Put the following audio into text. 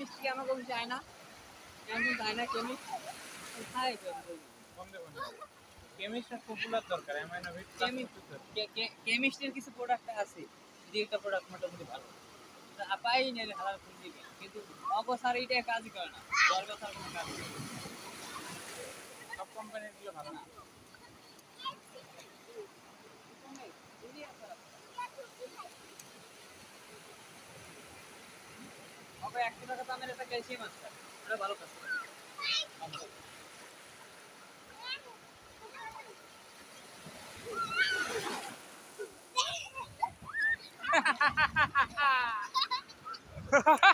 Chemist কি আমাকে বলছে যায় না একদম যায় না কেমিস্ট কোথায় বন্ধে বন্ধে কেমিস্টটা পপুলার দরকার অ্যামাইনো ভিট কেমিস্ট কেমিস্টের কিছু প্রোডাক্ট আছে যদি একটা প্রোডাক্ট মোটামুটি ভালো তা আপাই নেই হালাল ফুল দিবে কিন্তু অবসার এইটা কাজ করে না গর্বসার কোনো কাজ করে না সব কোম্পানির গুলো ভালো না তবে একশো টাকা দামের একটা ক্যালসিয়াম আছে। ওটা ভালো ha ha ha